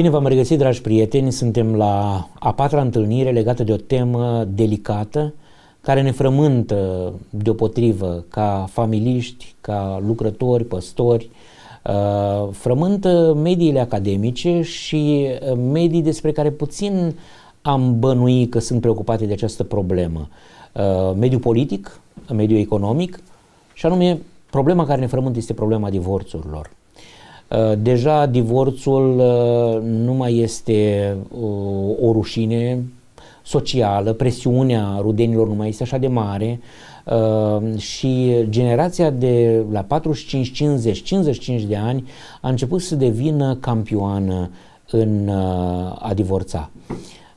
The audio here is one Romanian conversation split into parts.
Bine v-am regăsit, dragi prieteni, suntem la a patra întâlnire legată de o temă delicată care ne frământă deopotrivă ca familiști, ca lucrători, păstori, uh, frământă mediile academice și uh, medii despre care puțin am bănui că sunt preocupate de această problemă. Uh, mediul politic, mediul economic și anume problema care ne frământă este problema divorțurilor. Uh, deja divorțul uh, nu mai este uh, o rușine socială, presiunea rudenilor nu mai este așa de mare și generația de la 45, 50, 55 de ani a început să devină campioană în a divorța.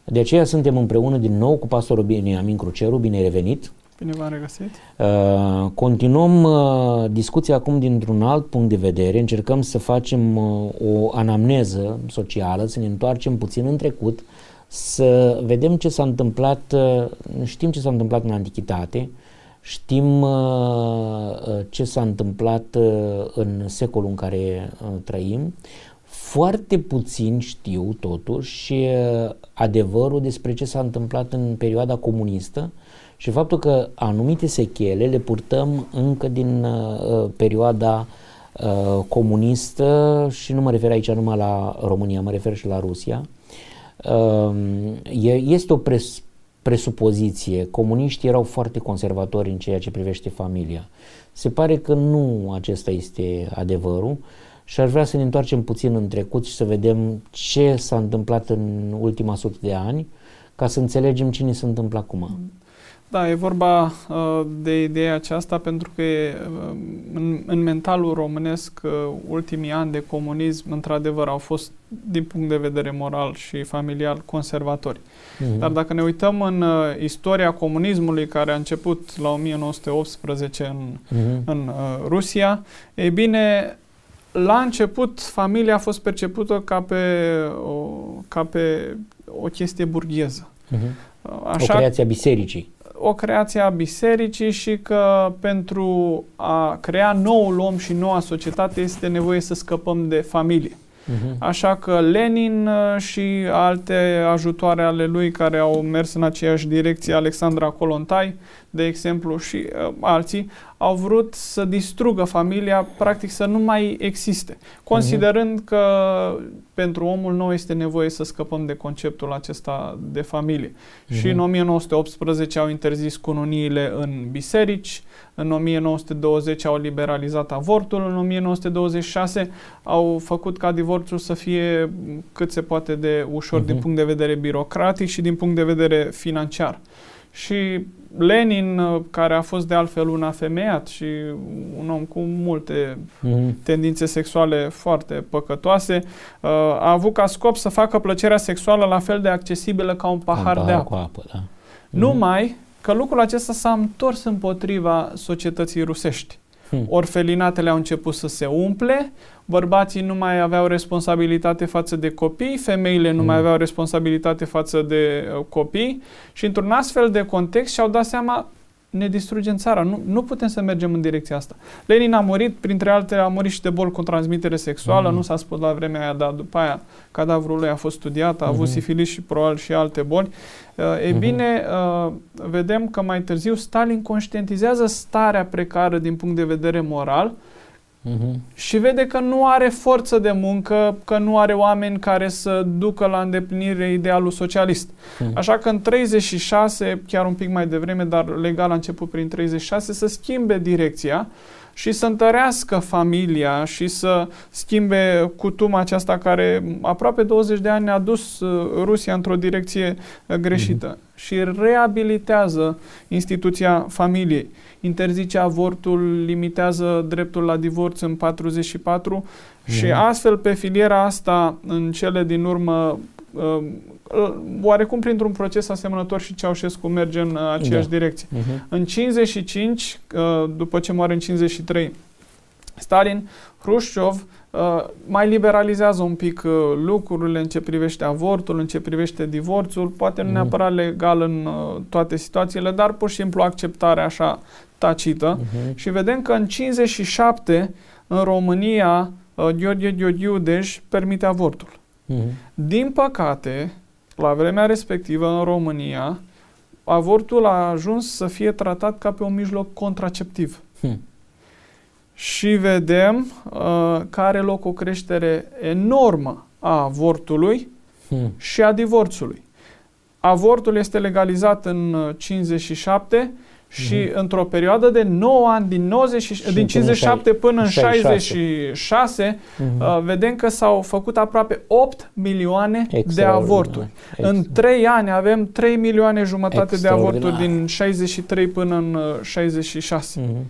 De aceea suntem împreună din nou cu pastorul Beniamin Cruceru, bine revenit. Bine v-am regăsit. Uh, continuăm uh, discuția acum dintr-un alt punct de vedere. Încercăm să facem uh, o anamneză socială, să ne întoarcem puțin în trecut, să vedem ce s-a întâmplat, uh, știm ce s-a întâmplat în Antichitate, știm uh, uh, ce s-a întâmplat uh, în secolul în care uh, trăim, foarte puțin știu totuși uh, adevărul despre ce s-a întâmplat în perioada comunistă, și faptul că anumite sechele le purtăm încă din uh, perioada uh, comunistă și nu mă refer aici numai la România, mă refer și la Rusia. Uh, este o pres- presupoziție. Comuniștii erau foarte conservatori în ceea ce privește familia. Se pare că nu acesta este adevărul și aș vrea să ne întoarcem puțin în trecut și să vedem ce s-a întâmplat în ultima sută de ani ca să înțelegem ce ne se întâmplă acum. Da, e vorba uh, de ideea aceasta pentru că uh, în, în mentalul românesc uh, ultimii ani de comunism într-adevăr au fost din punct de vedere moral și familial conservatori. Mm-hmm. Dar dacă ne uităm în uh, istoria comunismului care a început la 1918 în, mm-hmm. în uh, Rusia, e bine, la început familia a fost percepută ca pe o, ca pe o chestie burgheză. Mm-hmm. Așa, o creație a bisericii o creație a bisericii și că pentru a crea noul om și noua societate este nevoie să scăpăm de familie. Uh-huh. Așa că Lenin uh, și alte ajutoare ale lui care au mers în aceeași direcție, Alexandra Kolontai, de exemplu, și uh, alții, au vrut să distrugă familia, practic să nu mai existe, considerând uh-huh. că pentru omul nou este nevoie să scăpăm de conceptul acesta de familie. Uh-huh. Și în 1918 au interzis cununiile în biserici, în 1920 au liberalizat avortul, în 1926 au făcut ca divorțul să fie cât se poate de ușor uh-huh. din punct de vedere birocratic și din punct de vedere financiar. Și Lenin, care a fost de altfel un afemeiat și un om cu multe mm-hmm. tendințe sexuale foarte păcătoase, uh, a avut ca scop să facă plăcerea sexuală la fel de accesibilă ca un pahar, un pahar de apă. Cu apă da. Numai că lucrul acesta s-a întors împotriva societății rusești. Hmm. Orfelinatele au început să se umple, bărbații nu mai aveau responsabilitate față de copii, femeile nu hmm. mai aveau responsabilitate față de uh, copii și într-un astfel de context și-au dat seama ne distrugem țara. Nu, nu putem să mergem în direcția asta. Lenin a murit, printre altele, a murit și de boli cu transmitere sexuală, mm. nu s-a spus la vremea aia, dar după aia cadavrul lui a fost studiat, a mm-hmm. avut sifilis și probabil și alte boli. Uh, e mm-hmm. bine, uh, vedem că mai târziu Stalin conștientizează starea precară din punct de vedere moral, Uh-huh. Și vede că nu are forță de muncă, că nu are oameni care să ducă la îndeplinire idealul socialist. Uh-huh. Așa că în 36, chiar un pic mai devreme, dar legal a început prin 36, să schimbe direcția și să întărească familia și să schimbe cutuma aceasta care aproape 20 de ani a dus uh, Rusia într-o direcție uh, greșită uh-huh. și reabilitează instituția familiei interzice avortul, limitează dreptul la divorț în 44 mm. și astfel pe filiera asta, în cele din urmă, uh, oarecum printr-un proces asemănător și Ceaușescu merge în aceeași da. direcție. Uh-huh. În 55, după ce moare în 53, Stalin, Hrușciov Uh, mai liberalizează un pic uh, lucrurile în ce privește avortul, în ce privește divorțul, poate nu mm. neapărat legal în uh, toate situațiile, dar pur și simplu acceptare așa tacită. Mm-hmm. Și vedem că în 57 în România Gheorghe Gheorghiu permite avortul. Mm-hmm. Din păcate, la vremea respectivă în România, avortul a ajuns să fie tratat ca pe un mijloc contraceptiv. Mm și vedem uh, că are loc o creștere enormă a avortului hmm. și a divorțului. Avortul este legalizat în 57 uh, și hmm. într-o perioadă de 9 ani, din, 90, din 57 până în 66, hmm. uh, vedem că s-au făcut aproape 8 milioane de avorturi. În 3 ani avem 3 milioane jumătate de avorturi din 63 până în 66. Uh, hmm.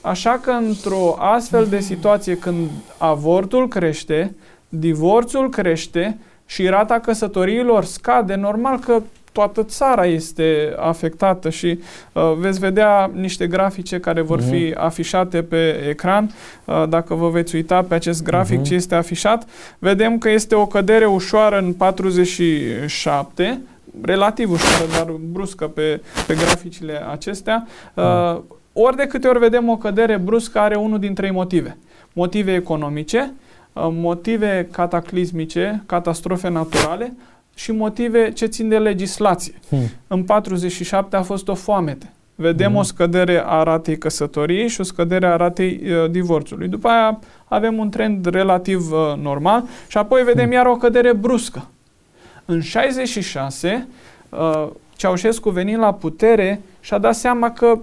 Așa că într-o astfel de situație când avortul crește, divorțul crește și rata căsătoriilor scade, normal că toată țara este afectată și uh, veți vedea niște grafice care vor uh-huh. fi afișate pe ecran. Uh, dacă vă veți uita pe acest grafic uh-huh. ce este afișat, vedem că este o cădere ușoară în 47, relativ ușoară, dar bruscă pe, pe graficile acestea. Uh, ori de câte ori vedem o cădere bruscă are unul din trei motive. Motive economice, uh, motive cataclismice, catastrofe naturale și motive ce țin de legislație. Hmm. În 47 a fost o foamete. Vedem hmm. o scădere a ratei căsătoriei și o scădere a ratei uh, divorțului. După aia avem un trend relativ uh, normal și apoi vedem hmm. iar o cădere bruscă. În 66, uh, Ceaușescu venind la putere și-a dat seama că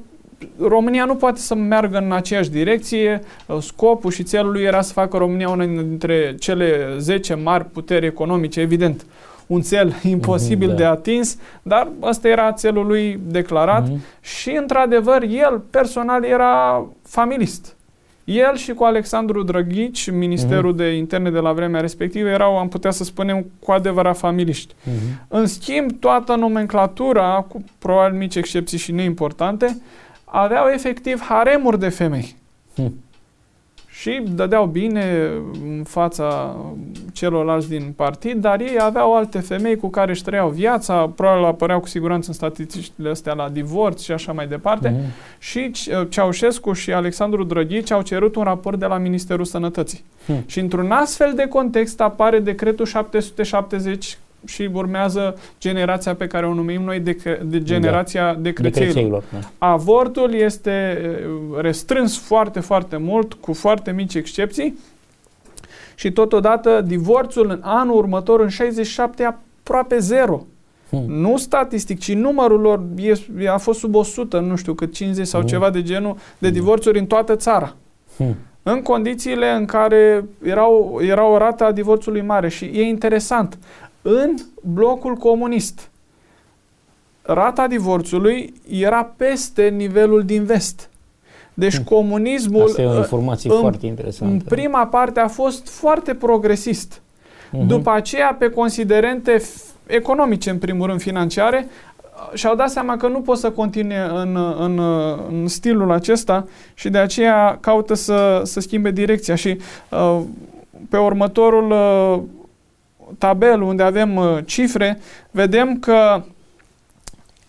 România nu poate să meargă în aceeași direcție. Uh, scopul și țelul lui era să facă România una dintre cele 10 mari puteri economice, evident. Un cel imposibil mm-hmm, da. de atins, dar ăsta era țelul lui declarat mm-hmm. și, într-adevăr, el personal era familist. El și cu Alexandru Drăghici, Ministerul mm-hmm. de Interne de la vremea respectivă, erau, am putea să spunem, cu adevărat familiști. Mm-hmm. În schimb, toată nomenclatura, cu probabil mici excepții și neimportante, aveau efectiv haremuri de femei. Hm. Și dădeau bine în fața celorlalți din partid, dar ei aveau alte femei cu care își trăiau viața, probabil apăreau cu siguranță în statisticile astea la divorț și așa mai departe. Mm. Și Ceaușescu și Alexandru Drăghici au cerut un raport de la Ministerul Sănătății. Mm. Și într-un astfel de context apare decretul 770 și urmează generația pe care o numim noi de, de generația da. decrețeilor. Da. Avortul este restrâns foarte, foarte mult, cu foarte mici excepții și totodată divorțul în anul următor, în 67, e aproape zero. Hmm. Nu statistic, ci numărul lor e, a fost sub 100, nu știu cât, 50 sau hmm. ceva de genul, de hmm. divorțuri în toată țara. Hmm. În condițiile în care erau, era o rată a divorțului mare și e interesant în blocul comunist. Rata divorțului era peste nivelul din vest. Deci hmm. comunismul Asta e o informație în, foarte interesantă. În prima parte a fost foarte progresist. Uh-huh. După aceea, pe considerente economice, în primul rând financiare, și-au dat seama că nu pot să continue în, în, în stilul acesta și de aceea caută să, să schimbe direcția. Și uh, pe următorul uh, tabel unde avem uh, cifre, vedem că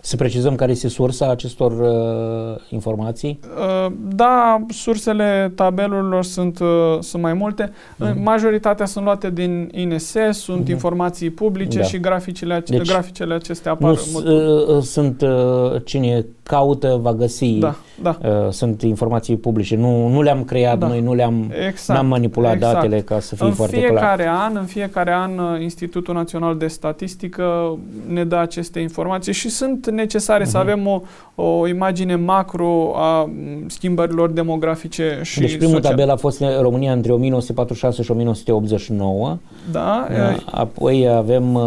să precizăm care este sursa acestor uh, informații? Uh, da, sursele tabelurilor sunt, uh, sunt mai multe. Uh-huh. Majoritatea sunt luate din INS, sunt uh-huh. informații publice da. și graficele, ace- deci, graficele acestea apar. Nu uh, sunt uh, cine caută, va găsi. Da, da. Uh, sunt informații publice. Nu, nu le-am creat da. noi, nu le-am exact, am manipulat exact. datele ca să fie în foarte fiecare clar. An, în fiecare an, uh, Institutul Național de Statistică ne dă aceste informații și sunt necesare uh-huh. să mhm. avem o, o imagine macro a schimbărilor demografice și Deci primul social. tabel a fost în România între 1946 și 1989. Da. Uh, apoi avem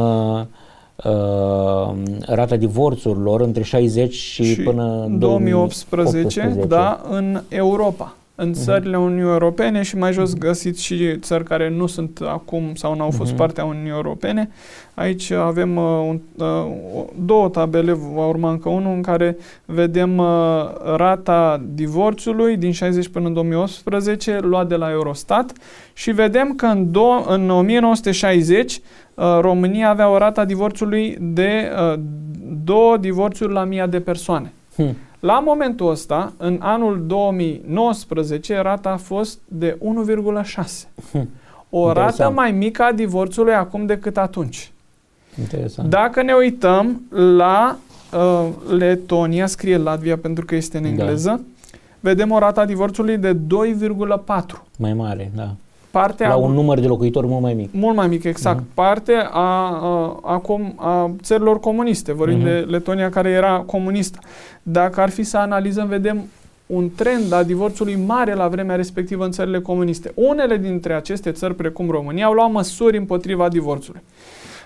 uh, uh, rata divorțurilor între 60 și, și până 2018, 2018, da, în Europa. În uh-huh. țările Uniunii Europene și mai jos uh-huh. găsiți și țări care nu sunt acum sau n-au fost uh-huh. parte a Uniunii Europene. Aici avem uh, un, uh, două tabele, va urma încă unul, în care vedem uh, rata divorțului din 60 până în 2018, luat de la Eurostat și vedem că în, do- în 1960 uh, România avea o rata divorțului de uh, două divorțuri la mii de persoane. Hmm. La momentul ăsta, în anul 2019, rata a fost de 1,6. Hmm. O Interesant. rată mai mică a divorțului acum decât atunci. Interesant. Dacă ne uităm la uh, Letonia, scrie Latvia pentru că este în da. engleză, da. vedem o rată a divorțului de 2,4. Mai mare, da parte la un număr de locuitori mult mai mic. Mult mai mic, exact. Uh-huh. Parte a, a, a, com, a țărilor comuniste, vorbim uh-huh. de Letonia care era comunistă. Dacă ar fi să analizăm, vedem un trend a divorțului mare la vremea respectivă în țările comuniste. Unele dintre aceste țări, precum România, au luat măsuri împotriva divorțului.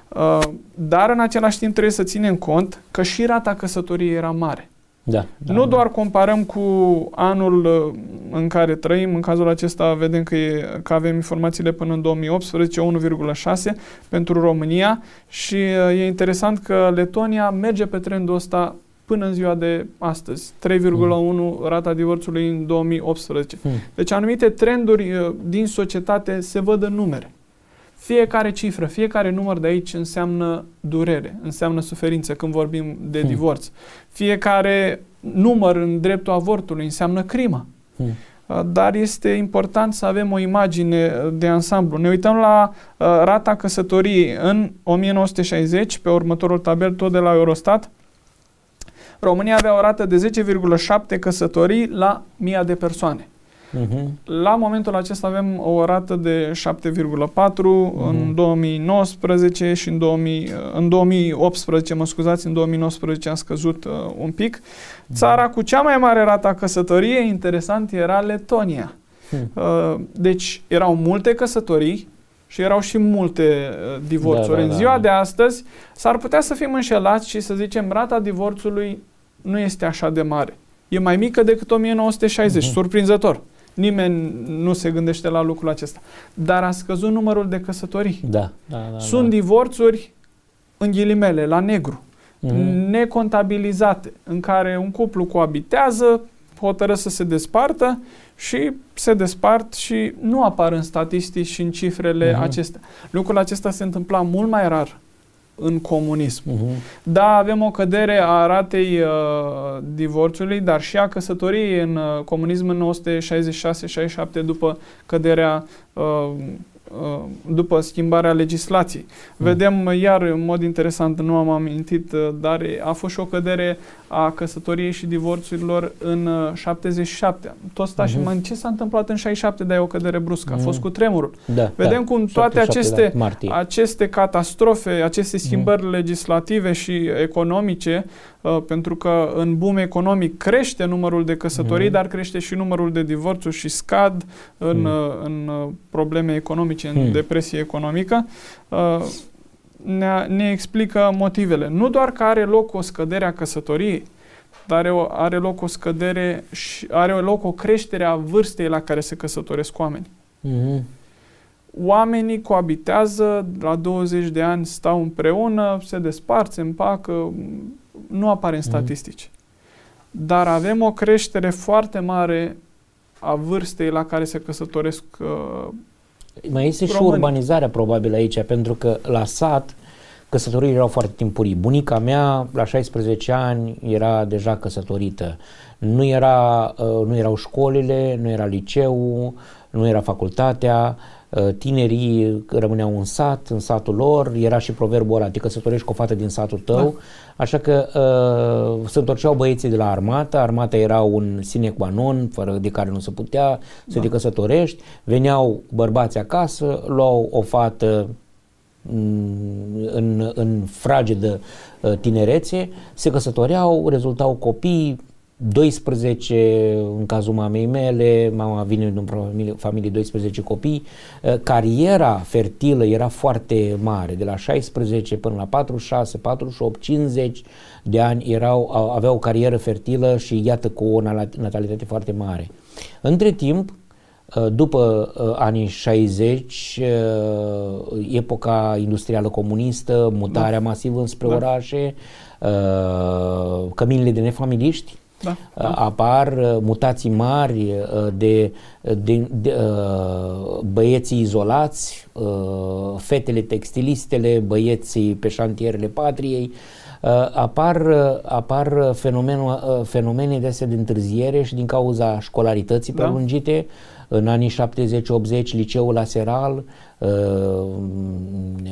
Uh, dar în același timp trebuie să ținem cont că și rata căsătoriei era mare. Da, da, nu da. doar comparăm cu anul uh, în care trăim, în cazul acesta vedem că, e, că avem informațiile până în 2018, 1,6 pentru România și uh, e interesant că Letonia merge pe trendul ăsta până în ziua de astăzi, 3,1 mm. rata divorțului în 2018. Mm. Deci anumite trenduri uh, din societate se văd în numere. Fiecare cifră, fiecare număr de aici înseamnă durere, înseamnă suferință când vorbim de hmm. divorț. Fiecare număr în dreptul avortului înseamnă crimă. Hmm. Uh, dar este important să avem o imagine de ansamblu. Ne uităm la uh, rata căsătoriei în 1960, pe următorul tabel, tot de la Eurostat. România avea o rată de 10,7 căsătorii la 1000 de persoane. Uh-huh. La momentul acesta avem o rată de 7,4 uh-huh. în 2019 și în, 2000, în 2018, mă scuzați, în 2019 a scăzut uh, un pic. Uh-huh. Țara cu cea mai mare rată a căsătoriei, interesant, era Letonia. Uh-huh. Uh, deci erau multe căsătorii, și erau și multe uh, divorțuri. Da, da, în da, ziua da. de astăzi s-ar putea să fim înșelați și să zicem rata divorțului nu este așa de mare. E mai mică decât 1960, uh-huh. surprinzător. Nimeni nu se gândește la lucrul acesta. Dar a scăzut numărul de căsătorii. Da. da, da Sunt da. divorțuri, în ghilimele, la negru, mm-hmm. necontabilizate, în care un cuplu coabitează, hotără să se despartă și se despart și nu apar în statistici și în cifrele mm-hmm. acestea. Lucrul acesta se întâmpla mult mai rar în comunism. Uh-huh. Da, avem o cădere a ratei uh, divorțului, dar și a căsătoriei în uh, comunism în 1966-67 după căderea uh, Uh, după schimbarea legislației. Mm. Vedem iar în mod interesant, nu am amintit, uh, dar a fost și o cădere a căsătoriei și divorțurilor în 77. Uh, Tot sta mm-hmm. și mă, ce s-a întâmplat în 67 de o cădere bruscă? Mm. A fost mm. cu tremurul. Da, Vedem da, cum toate aceste, da, aceste catastrofe, aceste schimbări mm. legislative și economice Uh, pentru că în boom economic crește numărul de căsătorii, mm. dar crește și numărul de divorțuri și scad în, mm. în uh, probleme economice, în mm. depresie economică. Ne, ne explică motivele. Nu doar că are loc o scădere a căsătoriei, dar are, o, are loc o scădere și are loc o creștere a vârstei la care se căsătoresc oameni. Mm-hmm. Oamenii coabitează, la 20 de ani stau împreună, se despart, se împacă, nu apare în mhm. statistici. Mm. Dar avem o creștere foarte mare a vârstei la care se căsătoresc uh, Mai este români. și urbanizarea probabil aici, pentru că la sat căsătoriile erau foarte timpurii. Bunica mea la 16 ani era deja căsătorită. Nu, era, uh, nu erau școlile, nu era liceu, nu era facultatea, Uh, tinerii rămâneau în sat, în satul lor, era și proverbul ăla, te căsătorești cu o fată din satul tău, da. așa că uh, se întorceau băieții de la armată, armata era un sine qua non, fără de care nu se putea să da. te căsătorești, veneau bărbați acasă, luau o fată mm, în, în fragedă uh, tinerețe, se căsătoreau, rezultau copii, 12 în cazul mamei mele, mama vine din familie, familie 12 copii, uh, cariera fertilă era foarte mare, de la 16 până la 46, 48, 50 de ani erau, aveau o carieră fertilă și iată cu o natalitate foarte mare. Între timp, uh, după uh, anii 60, uh, epoca industrială comunistă, mutarea da. masivă înspre da. orașe, căminile de nefamiliști, da, da. apar mutații mari de, de, de băieții izolați, fetele textilistele, băieții pe șantierele patriei, apar, apar fenomenul, fenomene de astea de întârziere și din cauza școlarității da. prelungite, în anii 70-80 liceul laseral,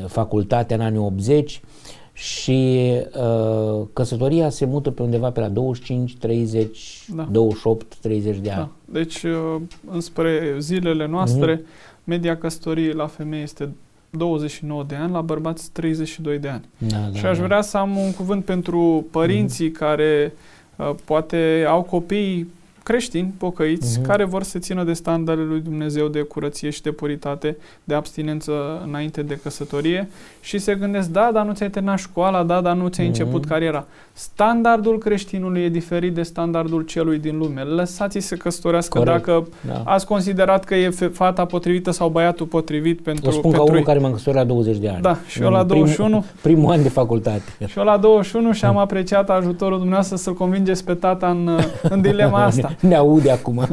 facultatea în anii 80 și uh, căsătoria se mută pe undeva pe la 25, 30, da. 28, 30 de ani. Da. Deci, uh, înspre zilele noastre, mm-hmm. media căsătoriei la femei este 29 de ani, la bărbați 32 de ani. Da, da, și aș da. vrea să am un cuvânt pentru părinții mm-hmm. care uh, poate au copii creștini pocăiți uh-huh. care vor să țină de standardele lui Dumnezeu de curăție și de puritate, de abstinență înainte de căsătorie și se gândesc, da, dar nu ți-ai terminat școala, da, dar nu ți-ai uh-huh. început cariera. Standardul creștinului e diferit de standardul celui din lume. Lăsați-i să căsătorească Corect. dacă da. ați considerat că e fata potrivită sau băiatul potrivit pentru O spun pentru ca unul care m-am căsătorit la 20 de ani. Da, și eu la 21. Primul, primul an de facultate. Și eu la 21 și am apreciat ajutorul dumneavoastră să-l convingeți pe tata în, în dilema asta. Ne aude acum.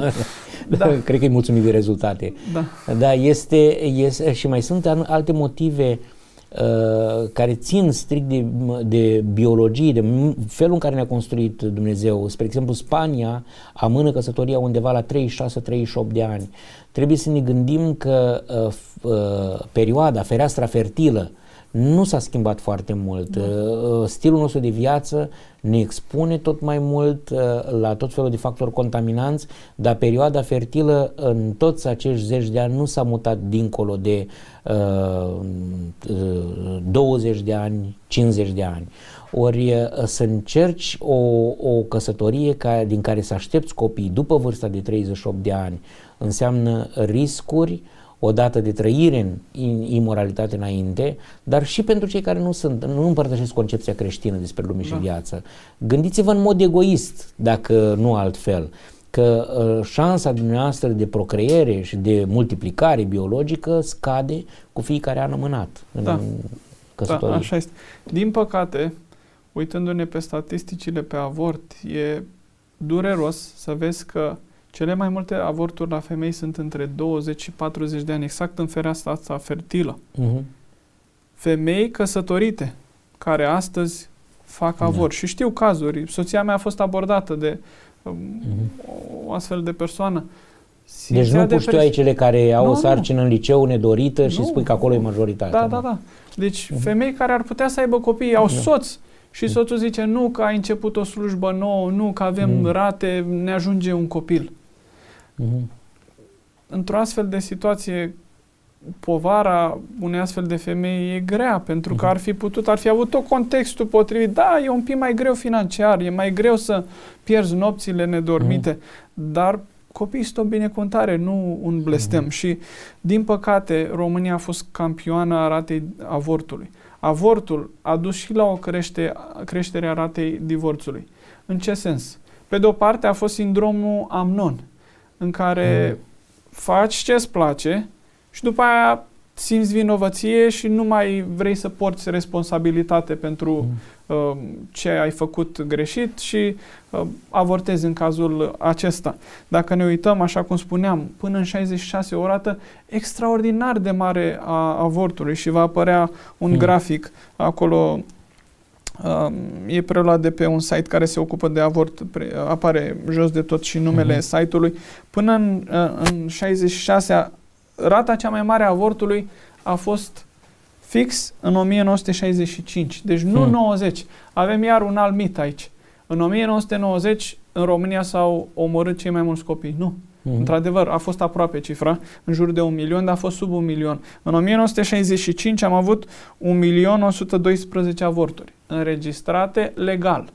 Da. Cred că e mulțumit de rezultate. Da. Da, este, este și mai sunt alte motive uh, care țin strict de, de biologie, de felul în care ne-a construit Dumnezeu. Spre exemplu, Spania amână căsătoria undeva la 36-38 de ani. Trebuie să ne gândim că uh, uh, perioada, fereastra fertilă, nu s-a schimbat foarte mult. Da. Uh, stilul nostru de viață ne expune tot mai mult uh, la tot felul de factori contaminanți, dar perioada fertilă în toți acești zeci de ani nu s-a mutat dincolo de uh, 20 de ani, 50 de ani. Ori uh, să încerci o, o căsătorie ca, din care să aștepți copii după vârsta de 38 de ani înseamnă riscuri, uh, o dată de trăire în imoralitate înainte, dar și pentru cei care nu sunt, nu împărtășesc concepția creștină despre lume da. și viață. Gândiți-vă în mod egoist, dacă nu altfel, că uh, șansa dumneavoastră de procreere și de multiplicare biologică scade cu fiecare an amânat în da. căsătorie. Da, așa este. Din păcate, uitându-ne pe statisticile pe avort, e dureros să vezi că cele mai multe avorturi la femei sunt între 20 și 40 de ani, exact în fereastra asta fertilă. Uh-huh. Femei căsătorite, care astăzi fac da. avort. Și știu cazuri. Soția mea a fost abordată de um, uh-huh. o astfel de persoană. Simțea deci nu puși tu ai cele care au nu, o sarcină nu. în liceu nedorită nu. și spui că acolo e majoritatea. Da, da, da. Deci uh-huh. femei care ar putea să aibă copii, au uh-huh. soț, și soțul zice, nu că ai început o slujbă nouă, nu că avem mm. rate, ne ajunge un copil. Uh-huh. Într-o astfel de situație, povara unei astfel de femei e grea, pentru uh-huh. că mhm. ar fi putut, ar fi avut tot contextul potrivit. Da, e un pic mai greu financiar, e mai greu să pierzi nopțile nedormite, uh-huh. dar copiii sunt o binecuvântare, nu un blestem. Uh-huh. Și, din păcate, România a fost campioană a ratei avortului. Avortul a dus și la o crește, creștere a ratei divorțului. În ce sens? Pe de o parte a fost sindromul Amnon în care mm. faci ce-ți place și după aia simți vinovăție și nu mai vrei să porți responsabilitate pentru mm. uh, ce ai făcut greșit și uh, avortezi în cazul acesta. Dacă ne uităm, așa cum spuneam, până în 66 o rată extraordinar de mare a avortului și va apărea un mm. grafic acolo Uh, e preluat de pe un site care se ocupă de avort, pre, apare jos de tot și numele uh-huh. site-ului. Până în, uh, în 66, rata cea mai mare a avortului a fost fix în 1965, deci nu uh-huh. 90. Avem iar un alt mit aici. În 1990, în România s-au omorât cei mai mulți copii. Nu. Uh-huh. Într-adevăr, a fost aproape cifra, în jur de un milion, dar a fost sub un milion. În 1965 am avut 1.112 avorturi înregistrate legal.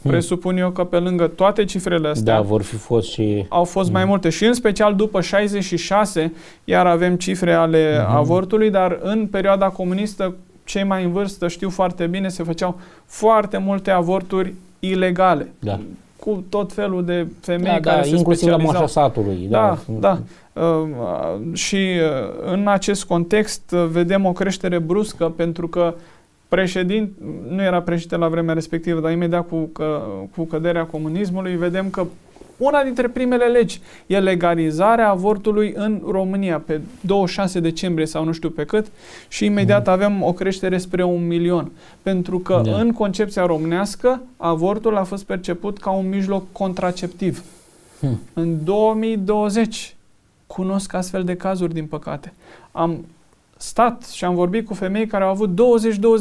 Hmm. Presupun eu că pe lângă toate cifrele astea da, vor fi fost și... au fost hmm. mai multe și în special după 66 iar avem cifre ale hmm. avortului, dar în perioada comunistă cei mai în vârstă știu foarte bine se făceau foarte multe avorturi ilegale. Da cu tot felul de femei da, care da, se inclusiv la specializau. moașa satului. Da, da. Uh, și uh, în acest context uh, vedem o creștere bruscă pentru că președinte, nu era președinte la vremea respectivă, dar imediat cu, că, cu căderea comunismului, vedem că una dintre primele legi e legalizarea avortului în România pe 26 decembrie sau nu știu pe cât și imediat mm. avem o creștere spre un milion. Pentru că da. în concepția românească avortul a fost perceput ca un mijloc contraceptiv. Hmm. În 2020 cunosc astfel de cazuri, din păcate. Am stat și am vorbit cu femei care au avut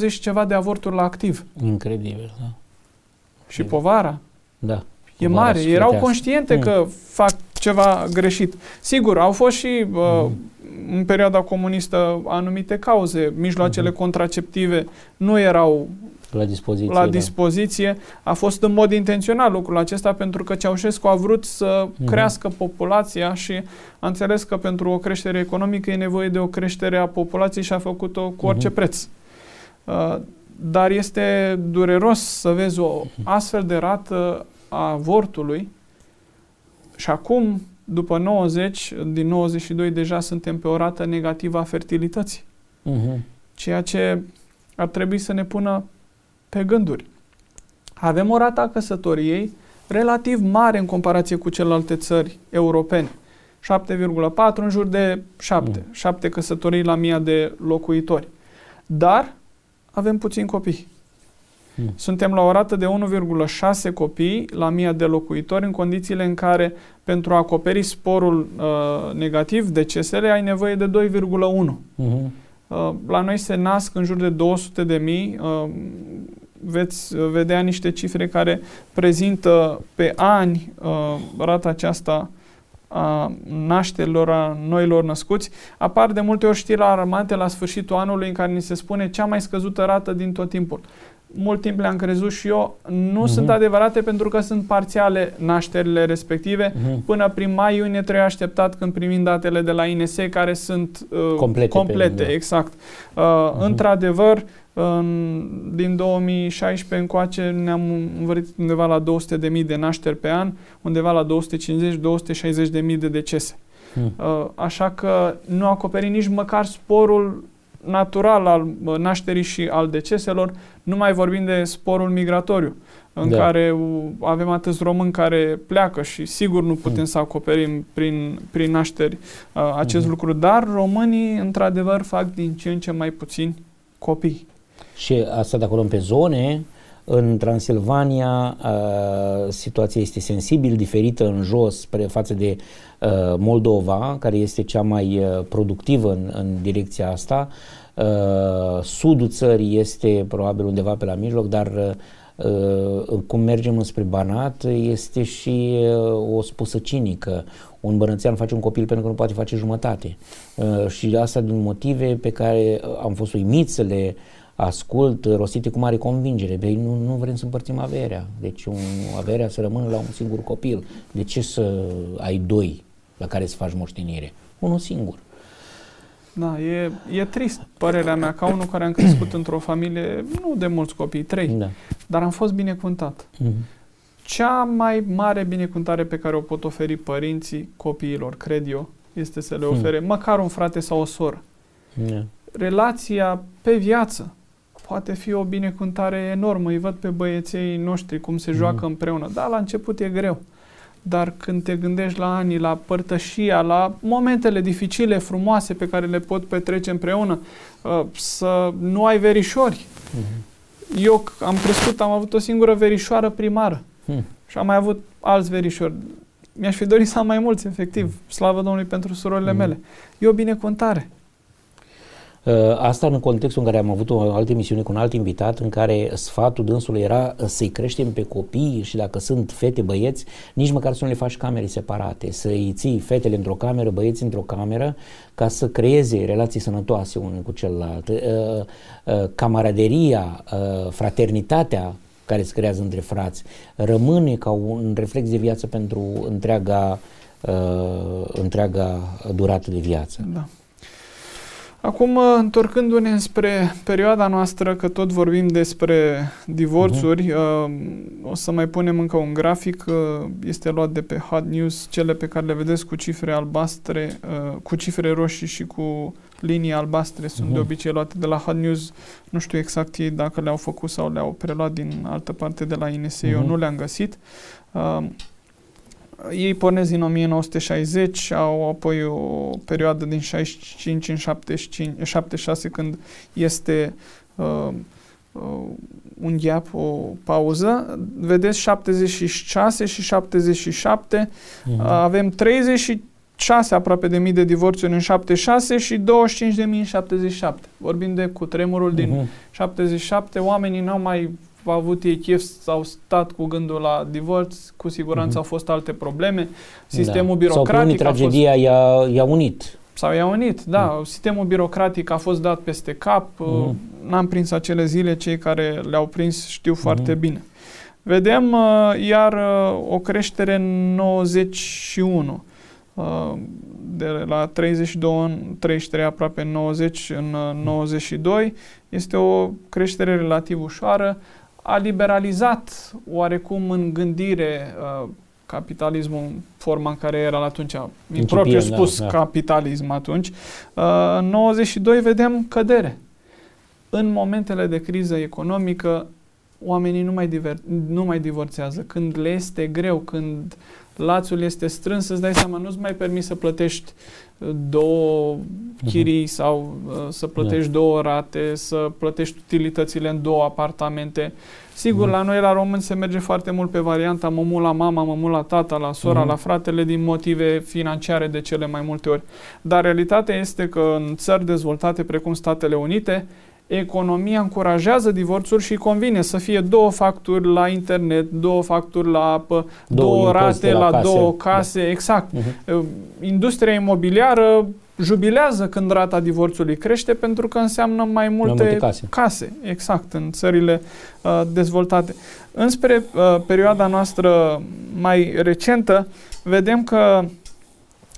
20-20 ceva de avorturi la activ. Incredibil, da. Și povara. Da. E mare. Erau conștiente mm. că fac ceva greșit. Sigur, au fost și uh, mm. în perioada comunistă anumite cauze. Mijloacele mm. contraceptive nu erau la dispoziție. La dispoziție. Da. A fost în mod intențional lucrul acesta pentru că Ceaușescu a vrut să mm-hmm. crească populația și a înțeles că pentru o creștere economică e nevoie de o creștere a populației și a făcut-o cu orice mm-hmm. preț. Uh, dar este dureros să vezi o mhm. astfel de rată a avortului și acum, după 90, din 92 deja suntem pe o rată negativă a fertilității. Uh-huh. Ceea ce ar trebui să ne pună pe gânduri. Avem o rată a căsătoriei relativ mare în comparație cu celelalte țări europene. 7,4 în jur de 7. Mm. 7 căsătorii la mii de locuitori. Dar avem puțini copii. Mm. Suntem la o rată de 1,6 copii la mii de locuitori în condițiile în care pentru a acoperi sporul uh, negativ, decesele, ai nevoie de 2,1. Mm-hmm. Uh, la noi se nasc în jur de 200 de mii. Uh, veți vedea niște cifre care prezintă pe ani uh, rata aceasta a nașterilor, a noilor născuți, apar de multe ori știri alarmante la sfârșitul anului în care ni se spune cea mai scăzută rată din tot timpul mult timp le-am crezut și eu, nu uh-huh. sunt adevărate pentru că sunt parțiale nașterile respective. Uh-huh. Până prin mai-iunie trebuie așteptat când primim datele de la INS care sunt uh, complete, complete exact. Uh, uh-huh. Într-adevăr, în, din 2016 încoace ne-am învărit undeva la 200.000 de nașteri pe an, undeva la 250-260.000 de decese. Uh, așa că nu acoperi nici măcar sporul natural al nașterii și al deceselor, nu mai vorbim de sporul migratoriu, în da. care avem atâți români care pleacă și sigur nu putem mm. să acoperim prin, prin nașteri uh, acest mm. lucru, dar românii într-adevăr fac din ce în ce mai puțini copii. Și asta de acolo pe zone, în Transilvania uh, situația este sensibil diferită în jos spre față de uh, Moldova, care este cea mai uh, productivă în, în direcția asta. Sudul țării este probabil undeva pe la mijloc, dar cum mergem înspre Banat este și o spusă cinică. Un bănățean face un copil pentru că nu poate face jumătate. Și asta din motive pe care am fost uimiți să le ascult rostite cu mare convingere. Băi, nu, nu vrem să împărțim averea. Deci un, averea să rămână la un singur copil. De ce să ai doi la care să faci moștenire? Unul singur. Da, e, e trist, părerea mea, ca unul care am crescut într-o familie, nu de mulți copii, trei, da. dar am fost binecuvântat. Mm-hmm. Cea mai mare binecuvântare pe care o pot oferi părinții copiilor, cred eu, este să le hmm. ofere mm. măcar un frate sau o soră. Yeah. Relația pe viață poate fi o binecuvântare enormă. Îi văd pe băieței noștri cum se joacă mm. împreună. Da, la început e greu. Dar când te gândești la ani, la părtășia, la momentele dificile, frumoase pe care le pot petrece împreună, uh, să nu ai verișori. Mm-hmm. Eu am crescut, am avut o singură verișoară primară mm. și am mai avut alți verișori. Mi-aș fi dorit să am mai mulți, efectiv. Mm. Slavă Domnului pentru surorile mm. mele. E o binecuvântare. Uh, asta în contextul în care am avut o altă emisiune cu un alt invitat în care sfatul dânsului era să-i creștem pe copii și dacă sunt fete, băieți, nici măcar să nu le faci camere separate, să-i ții fetele într-o cameră, băieți într-o cameră, ca să creeze relații sănătoase unul cu celălalt. Uh, uh, camaraderia, fraternitatea care se creează între frați rămâne ca un reflex de viață pentru întreaga, întreaga durată de viață. Da. Acum, întorcându-ne spre perioada noastră, că tot vorbim despre divorțuri, uh-huh. uh, o să mai punem încă un grafic, uh, este luat de pe Hot News, cele pe care le vedeți cu cifre albastre, uh, cu cifre roșii și cu linii albastre sunt uh-huh. de obicei luate de la Hot News, nu știu exact ei dacă le-au făcut sau le-au preluat din altă parte de la INSE, uh-huh. eu mhm. nu le-am găsit. Uh, ei pornesc din 1960, au apoi o perioadă din 65 în 75, 76 când este uh, uh, un gap, o pauză. Vedeți 76 și 77, uh-huh. Mhm. avem 36 aproape de mii de divorțuri în 76 și 25 de mii în 77. Vorbim de cutremurul uh-huh. din 77, mhm. oamenii n-au mai a avut ei chef, s-au stat cu gândul la divorț, cu siguranță uh-huh. au fost alte probleme. Sistemul da. birocratic sau tragedia fost... i-a, i-a unit. Sau i-a unit, da. Uh-huh. Sistemul birocratic a fost dat peste cap. Uh-huh. N-am prins acele zile, cei care le-au prins știu uh-huh. foarte bine. Vedem uh, iar uh, o creștere în 91 uh, de la 32 33 aproape 90 în 92 uh, este o creștere relativ ușoară a liberalizat oarecum în gândire uh, capitalismul în forma în care era atunci, în propriu spus da, da. capitalism atunci. Uh, în 92 vedem cădere. În momentele de criză economică, oamenii nu mai, diver, nu mai divorțează. Când le este greu, când lațul este strâns, îți dai seama, nu-ți mai permis să plătești două mhm. chirii uh-huh. sau uh, să plătești yeah. două rate, să plătești utilitățile în două apartamente. Sigur, uh-huh. la noi la români se merge foarte mult pe varianta mămul la mama, mămul la tata, la sora, uh-huh. la fratele din motive financiare de cele mai multe ori. Dar realitatea este că în țări dezvoltate precum Statele Unite, economia încurajează divorțul și convine să fie două facturi la internet, două facturi la apă, două, două rate la, la case. două case, da. exact. Uh-huh. Industria imobiliară jubilează când rata divorțului crește pentru că înseamnă mai multe, mai multe case. case, exact, în țările uh, dezvoltate. Înspre uh, perioada noastră mai recentă, vedem că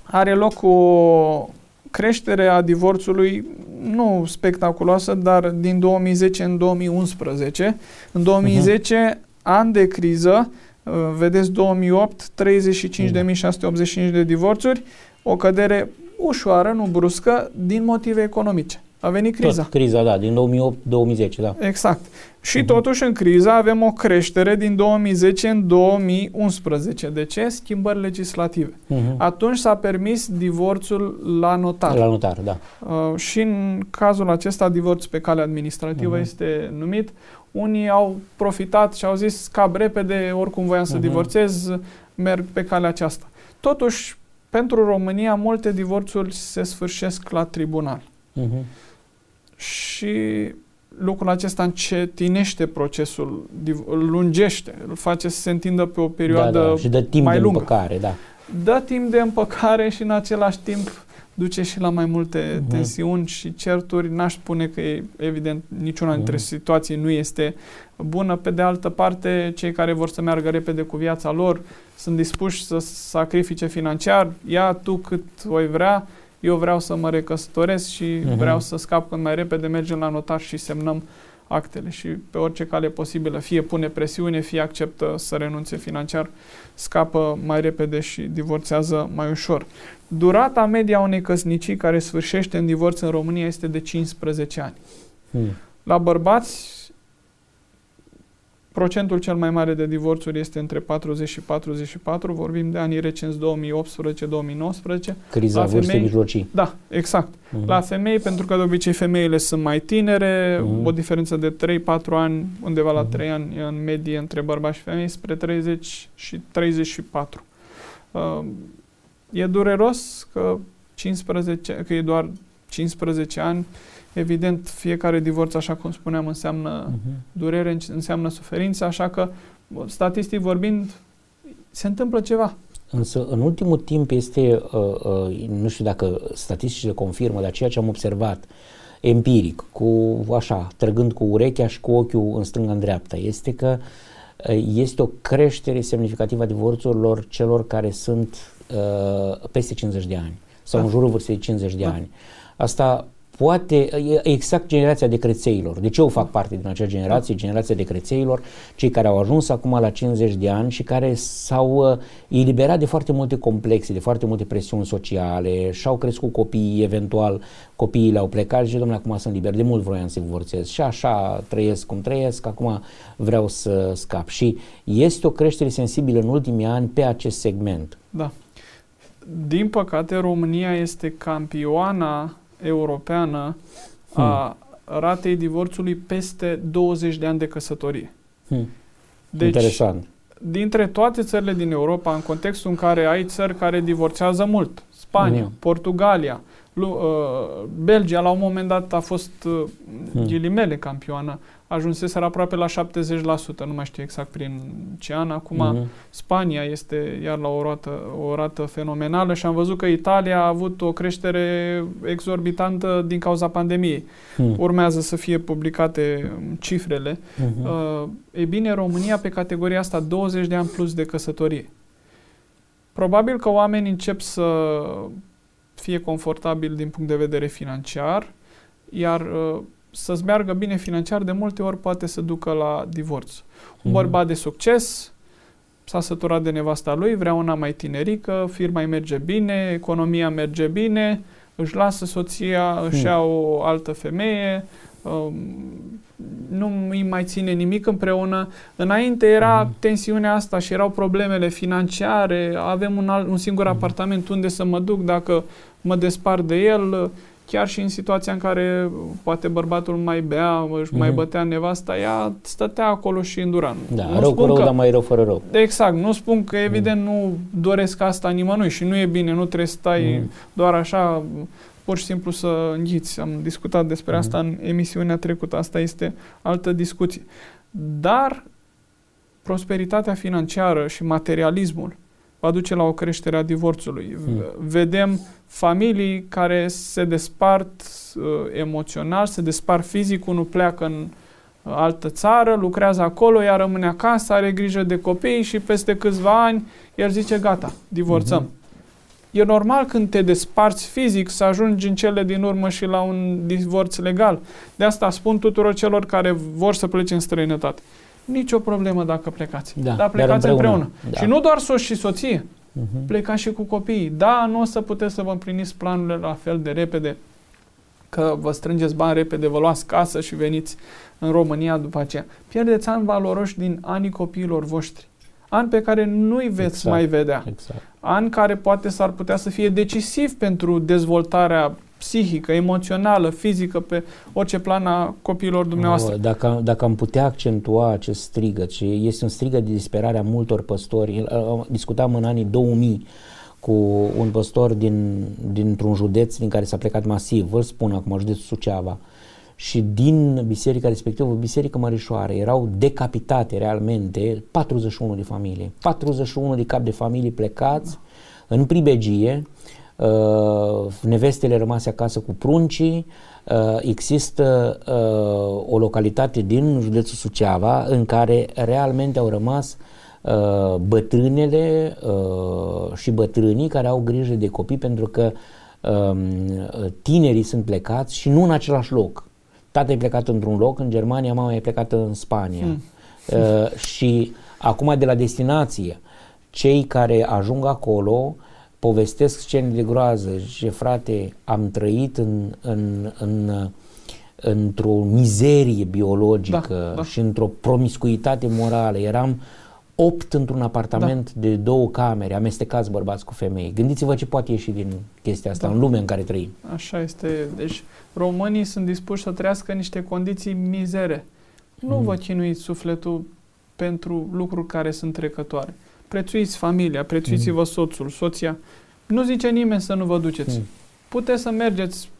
are loc o creștere a divorțului nu spectaculoasă, dar din 2010 în 2011. În 2010, uh-huh. an de criză, uh, vedeți 2008, 35.685 de divorțuri, o cădere ușoară, nu bruscă, din motive economice. A venit criza. Tot criza, da, din 2008-2010, da. Exact. Și uh-huh. totuși în criza avem o creștere din 2010 în 2011. De ce? Schimbări legislative. Uh-huh. Atunci s-a permis divorțul la notar. La notar, da. Uh, și în cazul acesta divorț pe cale administrativă uh-huh. este numit. Unii au profitat și au zis scap repede, oricum voiam să uh-huh. divorțez, merg pe calea aceasta. Totuși, pentru România, multe divorțuri se sfârșesc la tribunal. Uh-huh. Și lucrul acesta încetinește procesul, îl lungește, îl face să se întindă pe o perioadă da, da. și dă timp mai de lungă. împăcare, da. Dă timp de împăcare și în același timp duce și la mai multe uh-huh. tensiuni și certuri. N-aș spune că, e, evident, niciuna uh-huh. dintre situații nu este bună. Pe de altă parte, cei care vor să meargă repede cu viața lor sunt dispuși să sacrifice financiar. Ia tu cât voi vrea, eu vreau să mă recăsătoresc și uh-huh. vreau să scap cât mai repede, mergem la notar și semnăm actele și pe orice cale posibilă, fie pune presiune, fie acceptă să renunțe financiar, scapă mai repede și divorțează mai ușor. Durata media unei căsnicii care sfârșește în divorț în România este de 15 ani. Hmm. La bărbați Procentul cel mai mare de divorțuri este între 40 și 44, vorbim de anii recenți 2018-2019. Criza la vârstei mijlocii. Da, exact. Uh-huh. La femei, pentru că de obicei femeile sunt mai tinere, uh-huh. o diferență de 3-4 ani, undeva la uh-huh. 3 ani în medie între bărbați și femei, spre 30 și 34. Uh, e dureros că 15, că e doar 15 ani, Evident, fiecare divorț, așa cum spuneam, înseamnă uh-huh. durere, înseamnă suferință, așa că, statistic vorbind, se întâmplă ceva. Însă, în ultimul timp este, uh, uh, nu știu dacă statisticile confirmă, dar ceea ce am observat empiric, cu așa, trăgând cu urechea și cu ochiul în stânga în dreapta, este că uh, este o creștere semnificativă a divorțurilor celor care sunt uh, peste 50 de ani sau da. în jurul vârstei de 50 de da. ani. Asta poate, exact generația de crețeilor. De ce eu fac parte din acea generație, generația de crețeilor, cei care au ajuns acum la 50 de ani și care s-au uh, eliberat de foarte multe complexe, de foarte multe presiuni sociale și-au crescut copiii, eventual copiii le-au plecat și domnule, acum sunt liber, de mult vroiam să divorțez și așa trăiesc cum trăiesc, acum vreau să scap. Și este o creștere sensibilă în ultimii ani pe acest segment. Da. Din păcate, România este campioana europeană hmm. a ratei divorțului peste 20 de ani de căsătorie. Hmm. Deci, Interesant. Dintre toate țările din Europa, în contextul în care ai țări care divorțează mult, Spania, hmm. Portugalia, uh, Belgia la un moment dat a fost uh, hmm. ghilimele campioană ajunseseră aproape la 70%, nu mai știu exact prin ce an. Acum uh-huh. Spania este iar la o rată, o rată fenomenală și am văzut că Italia a avut o creștere exorbitantă din cauza pandemiei. Uh-huh. Urmează să fie publicate cifrele. Uh-huh. Uh, e bine, România pe categoria asta 20 de ani plus de căsătorie. Probabil că oamenii încep să fie confortabili din punct de vedere financiar, iar uh, să-ți meargă bine financiar, de multe ori poate să ducă la divorț. Un mm-hmm. bărbat de succes s-a săturat de nevasta lui, vrea una mai tinerică, firma îi merge bine, economia merge bine, își lasă soția, își mm. ia o altă femeie, um, nu îi mai ține nimic împreună. Înainte era mm. tensiunea asta și erau problemele financiare, avem un, alt, un singur mm. apartament unde să mă duc dacă mă despart de el, chiar și în situația în care poate bărbatul mai bea, își mm-hmm. mai mhm. bătea nevasta, ea stătea acolo și îndura. Da, nu rău cu rău, că, dar mai rău fără rău. Exact, nu spun că evident mm. nu doresc asta nimănui și nu e bine, nu trebuie să stai mm. doar așa pur și simplu să înghiți. Am discutat despre mm. asta în emisiunea trecută, asta este altă discuție. Dar prosperitatea financiară și materialismul va duce la o creștere a divorțului. Mm. Vedem familii care se despart uh, emoțional, se despart fizic, unul pleacă în uh, altă țară, lucrează acolo, ea rămâne acasă, are grijă de copii și peste câțiva ani el zice gata, divorțăm. Mm-hmm. E normal când te desparți fizic să ajungi în cele din urmă și la un divorț legal. De asta spun tuturor celor care vor să plece în străinătate. Nicio problemă dacă plecați. Da, dar plecați împreună. împreună. Da. Și nu doar soț și soție. Uh-huh. Plecați și cu copiii. Da, nu o să puteți să vă împliniți planurile la fel de repede, că vă strângeți bani repede, vă luați casă și veniți în România după aceea. Pierdeți ani valoroși din anii copiilor voștri. Ani pe care nu-i veți exact, mai vedea. Exact. Ani care poate s-ar putea să fie decisiv pentru dezvoltarea psihică, emoțională, fizică, pe orice plan a copiilor dumneavoastră. Dacă, dacă am putea accentua acest strigăt, și este un strigăt de disperare a multor păstori, discutam în anii 2000 cu un păstor din, dintr-un județ din care s-a plecat masiv, vă spun acum, județul Suceava, și din biserica respectivă, biserica Mărișoară, erau decapitate realmente 41 de familii. 41 de cap de familii plecați în pribegie, uh, nevestele rămase acasă cu pruncii, uh, există uh, o localitate din județul Suceava în care realmente au rămas uh, bătrânele uh, și bătrânii care au grijă de copii pentru că uh, tinerii sunt plecați și nu în același loc. Tata e plecat într-un loc, în Germania, mama e plecată în Spania. Hmm. Uh, și acum de la destinație, cei care ajung acolo povestesc scene de groază. Ce frate, am trăit în, în, în, într-o mizerie biologică da, da. și într-o promiscuitate morală. Eram opt într-un apartament da. de două camere, amestecați bărbați cu femei. Gândiți-vă ce poate ieși din chestia asta da. în lumea în care trăim. Așa este. Deci românii sunt dispuși să trăiască niște condiții mizere. Nu mm. vă chinuiți sufletul pentru lucruri care sunt trecătoare prețuiți familia, prețuiți-vă mm. soțul, soția. Nu zice nimeni să nu vă duceți. Mm. Puteți să mergeți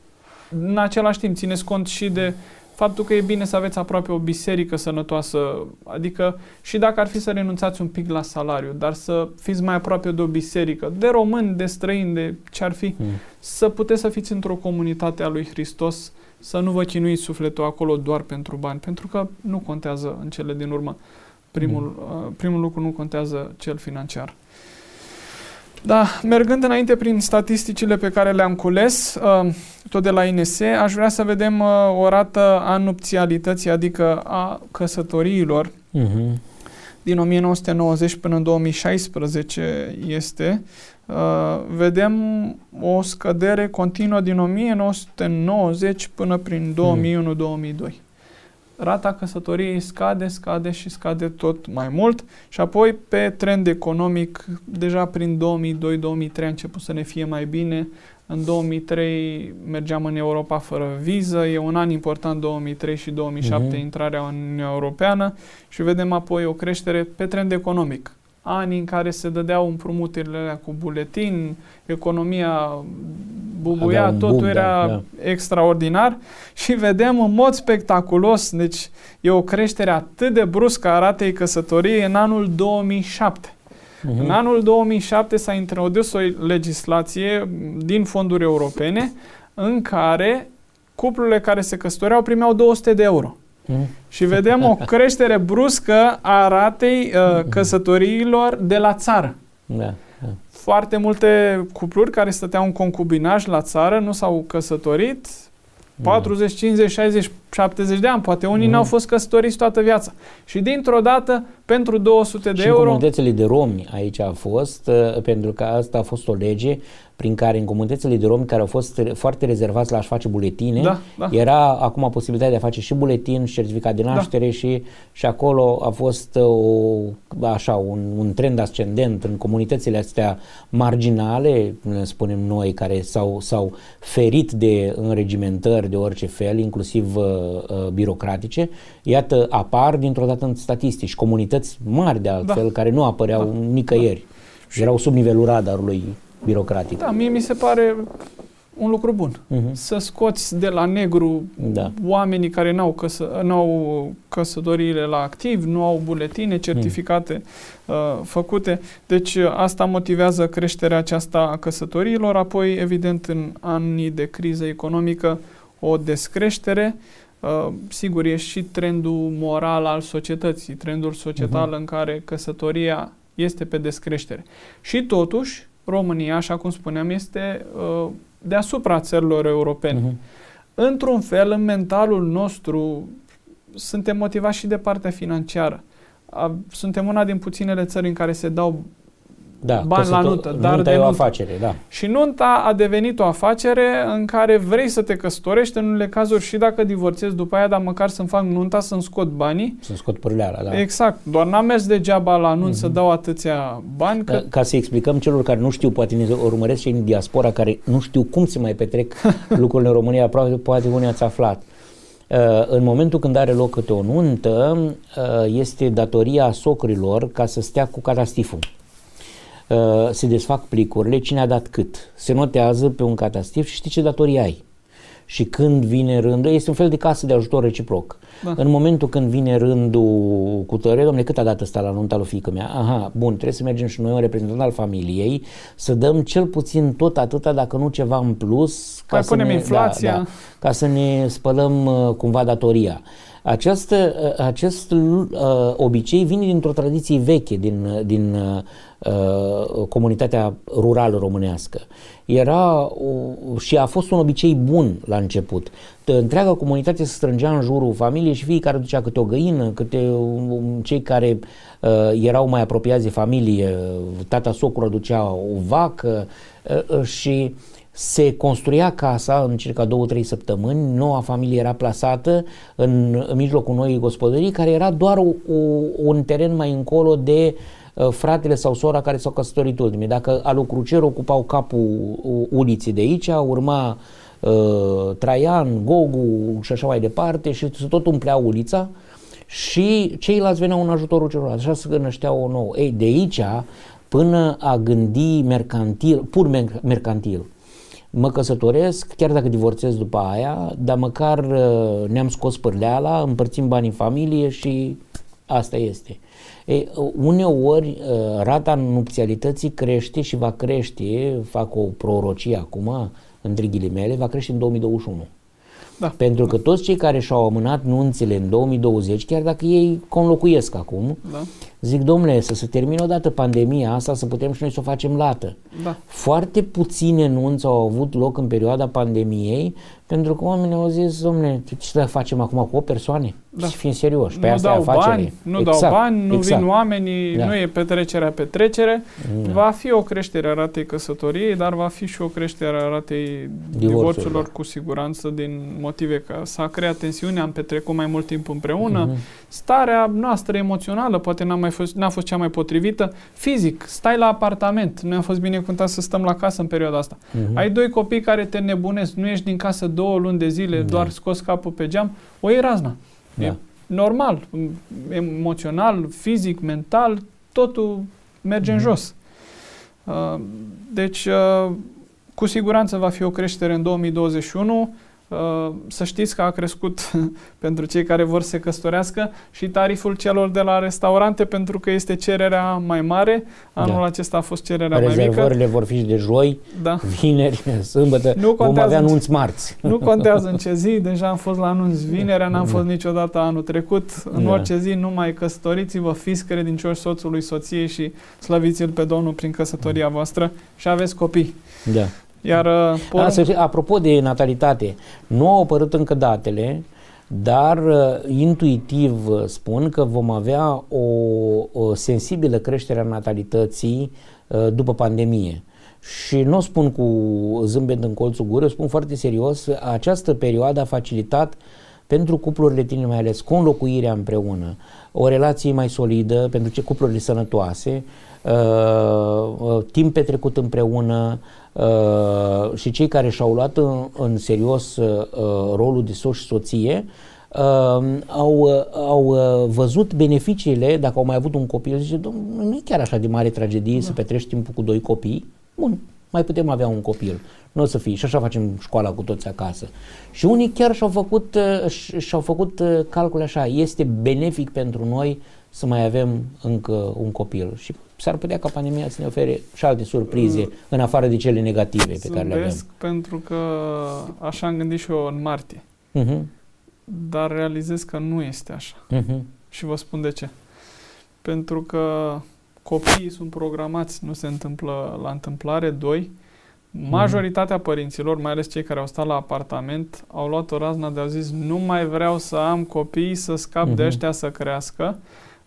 în același timp, țineți cont și de faptul că e bine să aveți aproape o biserică sănătoasă, adică și dacă ar fi să renunțați un pic la salariu, dar să fiți mai aproape de o biserică, de români, de străini, de ce ar fi, mm. să puteți să fiți într-o comunitate a lui Hristos, să nu vă chinuiți sufletul acolo doar pentru bani, pentru că nu contează în cele din urmă. Primul, mm. uh, primul lucru nu contează cel financiar. Da, mergând înainte prin statisticile pe care le-am cules, uh, tot de la INS, aș vrea să vedem uh, o rată a nupțialității, adică a căsătoriilor. Uh-huh. Din 1990 până în 2016 este. Uh, vedem o scădere continuă din 1990 până prin 2001-2002 rata căsătoriei scade, scade și scade tot mai mult și apoi pe trend economic, deja prin 2002-2003 a început să ne fie mai bine. În 2003 mergeam în Europa fără viză, e un an important 2003 și 2007 uh-huh. Mhm. intrarea în Uniunea Europeană și vedem apoi o creștere pe trend economic ani în care se dădeau împrumuturile alea cu buletin, economia bubuia, totul boom, era da, da. extraordinar și vedem în mod spectaculos, deci e o creștere atât de bruscă a ratei căsătoriei în anul 2007. Uh-huh. Mhm. În anul 2007 s-a introdus o legislație din fonduri europene în care cuplurile care se căsătoreau primeau 200 de euro. Mm. Și vedem o creștere bruscă a ratei uh, căsătoriilor de la țară. Da, da. Foarte multe cupluri care stăteau în concubinaj la țară nu s-au căsătorit 40, 50, 60, 70 de ani. Poate unii mm. n-au fost căsătoriți toată viața. Și dintr-o dată, pentru 200 de și euro... Și comunitățile de romi aici a fost, uh, pentru că asta a fost o lege prin care în comunitățile de romi care au fost foarte rezervați la a-și face buletine, da, da. era acum posibilitatea de a face și buletin și certificat de da. naștere da. și, și acolo a fost o, așa, un, un trend ascendent în comunitățile astea marginale, spunem noi, care s-au, s-au ferit de înregimentări de orice fel, inclusiv uh, uh, birocratice, iată, apar dintr-o dată în statistici, comunități mari de altfel, da. care nu apăreau da. nicăieri. Da. Erau sub nivelul radarului birocratic. Da, mie mi se pare un lucru bun. Uh-huh. Să scoți de la negru da. oamenii care n-au, căsă, n-au căsătoriile la activ, nu au buletine, certificate uh, făcute. Deci uh, asta motivează creșterea aceasta a căsătoriilor, apoi evident în anii de criză economică o descreștere. Uh, sigur, e și trendul moral al societății, trendul societal uh-huh. în care căsătoria este pe descreștere. Și totuși, România, așa cum spuneam, este uh, deasupra țărilor europene. Uh-huh. Într-un fel, în mentalul nostru, suntem motivați și de partea financiară. A, suntem una din puținele țări în care se dau da, bani la nuntă. Dar nunta de e o afacere, da. Și nunta a devenit o afacere în care vrei să te căsătorești, în unele cazuri și dacă divorțezi după aia, dar măcar să-mi fac nunta, să-mi scot banii. Să-mi scot pârleala, da. Exact. Doar n-am mers degeaba la nuntă mm-hmm. să dau atâția bani. Că... Ca, ca să explicăm celor care nu știu, poate ne urmăresc și în diaspora, care nu știu cum se mai petrec lucrurile în România, aproape poate unii ați aflat. Uh, în momentul când are loc câte o nuntă, uh, este datoria socrilor ca să stea cu catastiful. Uh, se desfac plicurile, cine a dat cât. Se notează pe un catastif și știi ce datorii ai. Și când vine rândul, este un fel de casă de ajutor reciproc. Da. În momentul când vine rândul cu tăre, domnule, cât a dat ăsta la nunta lui fică mea? Aha, bun, trebuie să mergem și noi, un reprezentant al familiei, să dăm cel puțin tot atâta, dacă nu ceva în plus, ca, să ne, inflația. Da, da, ca să ne spălăm uh, cumva datoria. Această, uh, acest uh, obicei vine dintr-o tradiție veche din, din uh, comunitatea rurală românească. Era uh, și a fost un obicei bun la început. Întreaga comunitate se strângea în jurul familiei și fiecare ducea câte o găină, câte um, cei care uh, erau mai apropiați de familie, tata socru ducea o vacă uh, uh, și uh, se construia casa în circa 2-3 săptămâni, noua familie era plasată în, în mijlocul noii gospodării, care era doar o, o, un teren mai încolo de uh, fratele sau sora care s-au căsătorit ultimii. Dacă alucrucer ocupau capul uliții de aici, urma uh, Traian, Gogu și așa mai departe și se tot umplea ulița și ceilalți veneau în ajutorul celorlalți. Așa se năștea o nouă. Ei, de aici până a gândi mercantil, pur mercantil, mă căsătoresc, chiar dacă divorțez după aia, dar măcar uh, ne-am scos părleala, împărțim banii în familie și asta este. Ei, uneori uh, rata nupțialității crește și va crește, fac o prorocie acum, între ghilimele, va crește în 2021. Da. Pentru că toți cei care și-au amânat nunțile în 2020, chiar dacă ei conlocuiesc acum, da. Zic, domnule, să se termine odată pandemia asta, să putem și noi să o facem lată. Da. Foarte puține nunți au avut loc în perioada pandemiei, pentru că oamenii au zis, domnule, ce să facem acum cu o persoane? Da. Să fim serioși, pe nu asta dau afacere. bani, nu exact, dau bani, nu exact. vin oamenii, Da. nu e petrecerea petrecere. Da. Va fi o creștere a ratei căsătoriei, dar va fi și o creștere a ratei Divorțurilor. divorțurilor cu siguranță din motive că s-a creat tensiune, am petrecut mai mult timp împreună, Mhm. starea noastră emoțională poate n-a, mai fost, n-a fost cea mai potrivită, fizic, stai la apartament, noi am fost binecuvântați să stăm la casă în perioada asta. Mhm. Ai doi copii care te nebunesc, nu ești din casă două luni de zile, Da. doar scos capul pe geam, o iei razna. E Da. normal, emoțional, fizic, mental, totul merge în Mhm. jos. Uh, Deci, uh, cu siguranță va fi o creștere în 2021. Uh, Să știți că a crescut pentru cei care vor să se căsătorească și tariful celor de la restaurante pentru că este cererea mai mare. Anul Da. acesta a fost cererea mai mică. Rezervările vor fi și de joi, Da. vineri, sâmbătă. Nu Vom contează avea în ce- anunți marți. Nu contează în ce zi, deja am fost la anunț vinerea, n-am Da. fost niciodată anul trecut. În Da. orice zi, numai căsătoriți-vă, fiți credincioși soțului, soției și slăviți-l pe Domnul prin căsătoria voastră și aveți copii. Da. Iar uh, A, porun- să știi, apropo de natalitate, nu au apărut încă datele, dar uh, intuitiv uh, spun că vom avea o, o sensibilă creștere a natalității uh, după pandemie. Și nu o spun cu zâmbet în colțul gurii, o spun foarte serios, această perioadă a facilitat pentru cuplurile tinere mai ales conlocuirea împreună, o relație mai solidă pentru ce cuplurile sănătoase, uh, uh, timp petrecut împreună uh, și cei care și-au luat în, în serios uh, rolul de soț și soție uh, au, uh, au uh, văzut beneficiile dacă au mai avut un copil. Zice, domnule, nu e chiar așa de mare tragedie da. să petreci timpul cu doi copii. Bun, mai putem avea un copil. Nu o să fie. Și așa facem școala cu toți acasă. Și unii chiar și-au făcut, uh, și- și-au făcut uh, calcule așa. Este benefic pentru noi să mai avem încă un copil. Și s-ar putea ca pandemia să ne ofere și alte surprize în afară de cele negative pe care le avem. zâmbesc pentru că așa am gândit și eu în martie. Uh-huh. Dar realizez că nu este așa. Uh-huh. Și vă spun de ce. Pentru că copiii sunt programați, nu se întâmplă la întâmplare. Doi, majoritatea părinților, mai ales cei care au stat la apartament, au luat o razna de au zis nu mai vreau să am copii, să scap de Mhm. ăștia să crească,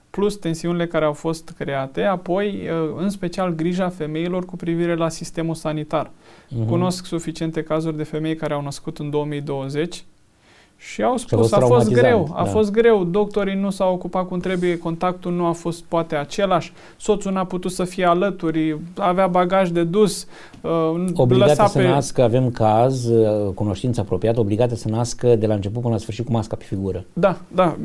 plus tensiunile care au fost create, apoi, în special, grija femeilor cu privire la sistemul sanitar. Uh-huh. Cunosc suficiente cazuri de femei care au născut în 2020 și au a spus, fost a fost traumatizant, greu, a da. fost greu, doctorii nu s-au ocupat cum trebuie, contactul nu a fost poate același, soțul n-a putut să fie alături, avea bagaj de dus, uh, Obligată lăsa să pe... nască, avem caz, uh, cunoștință apropiată, obligată să nască de la început până la sfârșit cu masca pe figură. Da, da,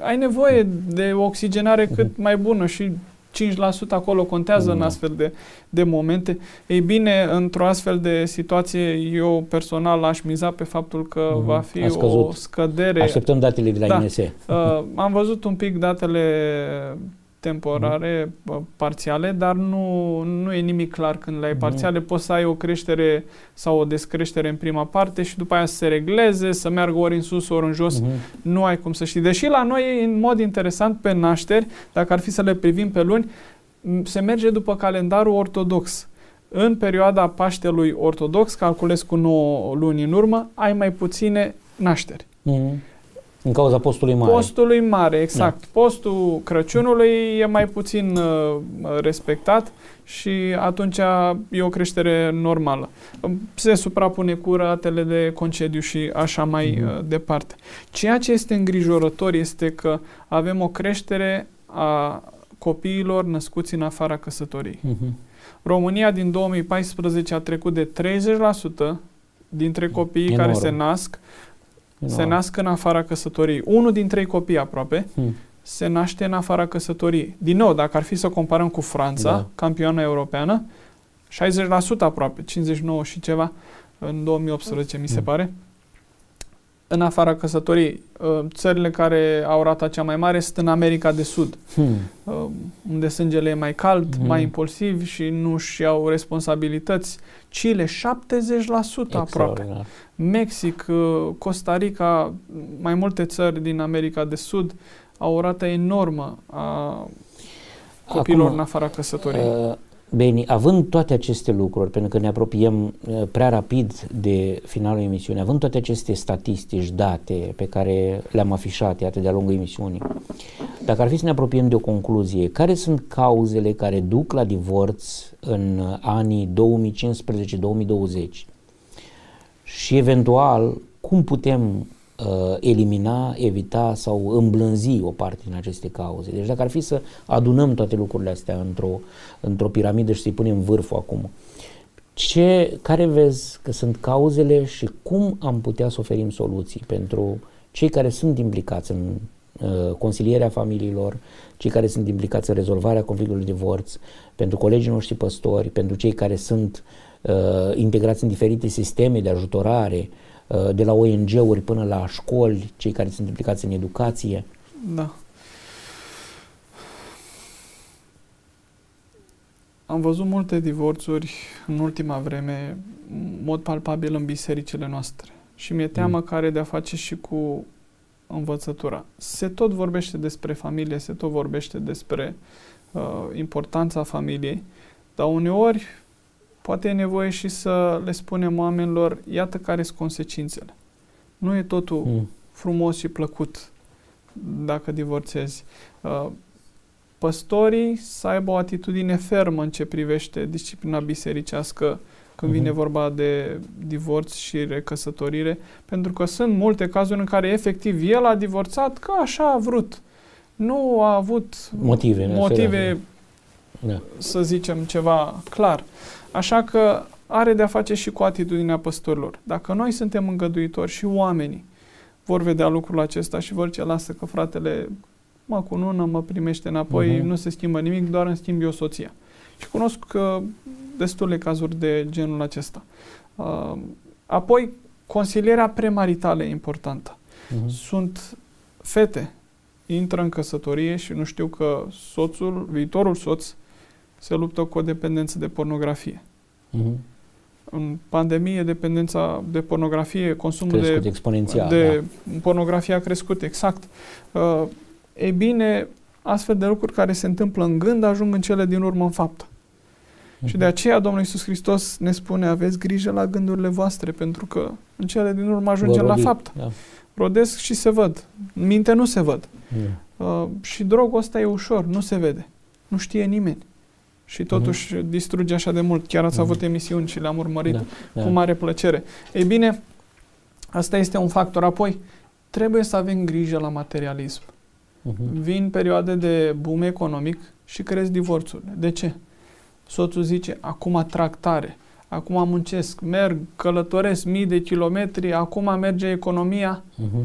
ai nevoie de oxigenare cât Mhm. mai bună și 5% acolo contează în Da. astfel de, de momente. Ei bine, într-o astfel de situație, eu personal aș miza pe faptul că Mhm. va fi A scăzut. o scădere. Așteptăm datele de la Da. INS. Uh, am văzut un pic datele temporare, uh, parțiale, dar nu, nu e nimic clar când le ai Mhm. parțiale. Poți să ai o creștere sau o descreștere în prima parte și după aia să se regleze, să meargă ori în sus, ori în jos. Mhm. Nu ai cum să știi. Deși la noi, în mod interesant, pe nașteri, dacă ar fi să le privim pe luni, m, se merge după calendarul ortodox. În perioada Paștelui ortodox, calculez cu 9 luni în urmă, ai mai puține nașteri. Mhm. În cauza postului mare. Postului mare, exact. Postul Crăciunului e mai puțin uh, respectat și atunci e o creștere normală. Se suprapune cu ratele de concediu și așa mai Mhm. uh, departe. Ceea ce este îngrijorător este că avem o creștere a copiilor născuți în afara căsătoriei. Mhm. România din 2014 a trecut de 30% dintre copiii Enorm. care se nasc se Enorm. nasc în afara căsătoriei. Unul din trei copii aproape Mhm. se naște în afara căsătoriei. Din nou, dacă ar fi să comparăm cu Franța, Da. campioana europeană, 60% aproape, 59 și ceva în 2018 mi se Mm. pare, în afara căsătoriei. Uh, Țările care au rata cea mai mare sunt în America de Sud, Hmm. uh, unde sângele e mai cald, Mhm. mai impulsiv și nu și au responsabilități. Chile, 70% aproape. Extraordinar. Mexic, uh, Costa Rica, mai multe țări din America de Sud au o rată enormă a copilor Acum, în afara căsătoriei. Uh, Bine, având toate aceste lucruri, pentru că ne apropiem uh, prea rapid de finalul emisiunii, având toate aceste statistici, date pe care le-am afișat, iată, de-a lungul emisiunii, dacă ar fi să ne apropiem de o concluzie, care sunt cauzele care duc la divorț în anii 2015-2020 și eventual cum putem uh, elimina, evita sau îmblânzi o parte din aceste cauze. Deci dacă ar fi să adunăm toate lucrurile astea într-o, într-o piramidă și să-i punem vârful acum, ce, care vezi că sunt cauzele și cum am putea să oferim soluții pentru cei care sunt implicați în uh, consilierea familiilor, cei care sunt implicați în rezolvarea conflictului de divorț, pentru colegii noștri păstori, pentru cei care sunt uh, integrați în diferite sisteme de ajutorare, Uh, de la ONG-uri până la școli, cei care sunt implicați în educație. Da. Am văzut multe divorțuri în ultima vreme, în mod palpabil în bisericile noastre. Și mi-e teamă mm. care de a face și cu învățătura. Se tot vorbește despre familie, se tot vorbește despre uh, importanța familiei, dar uneori Poate e nevoie și să le spunem oamenilor, iată care sunt consecințele. Nu e totul mm. frumos și plăcut dacă divorțezi. Uh, păstorii să aibă o atitudine fermă în ce privește disciplina bisericească când vine mhm. vorba de divorț și recăsătorire, pentru că sunt multe cazuri în care efectiv el a divorțat că așa a vrut. Nu a avut motive, motive da. să zicem ceva clar. Așa că are de-a face și cu atitudinea păstorilor. Dacă noi suntem îngăduitori și oamenii vor vedea lucrul acesta și vor ce lasă că fratele mă cunună, mă primește înapoi, uh-huh. nu se schimbă nimic, doar îmi schimb eu soția. Și cunosc uh, destule cazuri de genul acesta. Uh, apoi, consilierea premaritală e importantă. Uh-huh. Sunt fete, intră în căsătorie și nu știu că soțul, viitorul soț, se luptă cu o dependență de pornografie. Uh-huh. În pandemie, dependența de pornografie, consumul crescut de, exponențial, de da. pornografie a crescut, exact. Uh, e bine, astfel de lucruri care se întâmplă în gând ajung în cele din urmă în faptă. Uh-huh. Și de aceea Domnul Iisus Hristos ne spune, aveți grijă la gândurile voastre, pentru că în cele din urmă ajungem la faptă. Da. Rodesc și se văd. În minte nu se văd. Uh, uh, și drogul ăsta e ușor, nu se vede. Nu știe nimeni și totuși uh-huh. distruge așa de mult. Chiar ați uh-huh. avut emisiuni și le-am urmărit da, da. cu mare plăcere. Ei bine, asta este un factor. Apoi, trebuie să avem grijă la materialism. Uh-huh. Vin perioade de boom economic și cresc divorțurile. De ce? Soțul zice, acum tractare, acum muncesc, merg, călătoresc mii de kilometri, acum merge economia. Uh-huh.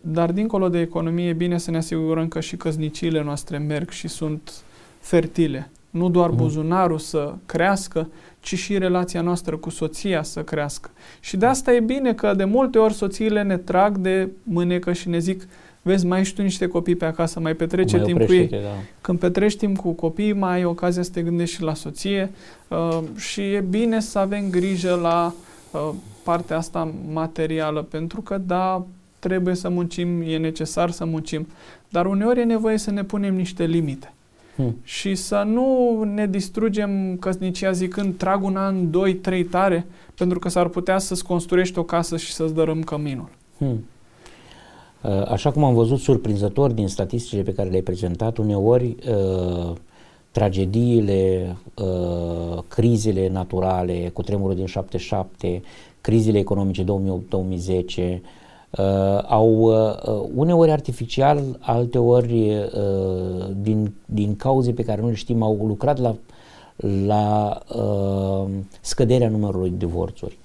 Dar dincolo de economie e bine să ne asigurăm că și căsniciile noastre merg și sunt fertile nu doar mhm. buzunarul să crească, ci și relația noastră cu soția să crească. Și de asta e bine că de multe ori soțiile ne trag de mânecă și ne zic vezi, mai ești tu niște copii pe acasă, mai petrece mai timp cu ei. Da. Când petrești timp cu copii, mai ai ocazia să te gândești și la soție uh, și e bine să avem grijă la uh, partea asta materială, pentru că, da, trebuie să muncim, e necesar să muncim, dar uneori e nevoie să ne punem niște limite. Hmm. Și să nu ne distrugem căsnicia zicând trag un an, doi, trei tare, pentru că s-ar putea să-ți construiești o casă și să-ți dărâm căminul. Hmm. Uh, așa cum am văzut surprinzător din statisticile pe care le-ai prezentat, uneori uh, tragediile, uh, crizele naturale, cu tremurul din 77, crizele economice 2008-2010, uh, au uh, uneori artificial, alteori uh, din, din cauze pe care nu le știm, au lucrat la, la uh, scăderea numărului de divorțuri.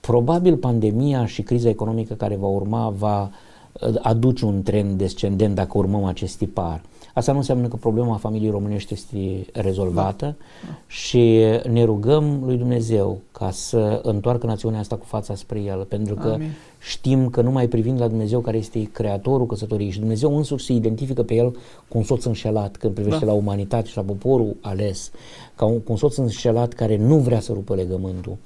Probabil pandemia și criza economică care va urma va uh, aduce un trend descendent dacă urmăm acest tipar. Asta nu înseamnă că problema familiei românești este rezolvată da. și ne rugăm lui Dumnezeu ca să întoarcă națiunea asta cu fața spre El, pentru că Amin. știm că numai privind la Dumnezeu care este creatorul căsătoriei și Dumnezeu însuși se identifică pe El cu un soț înșelat când privește da. la umanitate și la poporul ales, ca un, cu un soț înșelat care nu vrea să rupă legământul.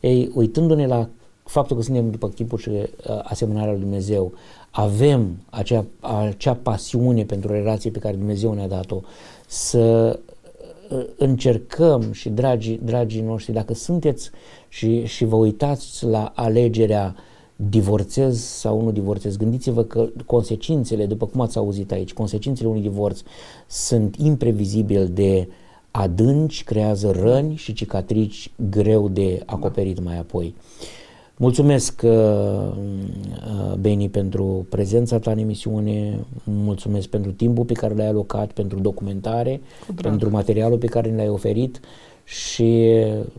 Ei, uitându-ne la faptul că suntem după chipul și uh, asemănarea lui Dumnezeu, avem acea, acea pasiune pentru relație pe care Dumnezeu ne-a dat-o, să uh, încercăm și dragii, dragii noștri, dacă sunteți și, și vă uitați la alegerea divorțez sau nu divorțez, gândiți-vă că consecințele, după cum ați auzit aici, consecințele unui divorț sunt imprevizibil de adânci, creează răni și cicatrici greu de acoperit mai apoi. Mulțumesc, uh, uh, Beni, pentru prezența ta în emisiune, mulțumesc pentru timpul pe care l-ai alocat, pentru documentare, pentru materialul pe care ne l-ai oferit și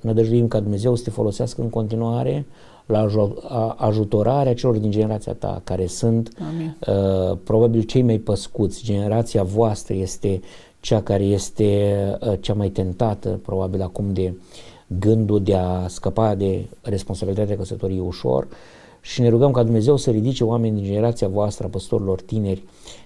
ne dăjduim ca Dumnezeu să te folosească în continuare la ajutorarea celor din generația ta care sunt uh, probabil cei mai păscuți. Generația voastră este cea care este uh, cea mai tentată probabil acum de gândul de a scăpa de responsabilitatea căsătoriei ușor și ne rugăm ca Dumnezeu să ridice oameni din generația voastră, păstorilor tineri,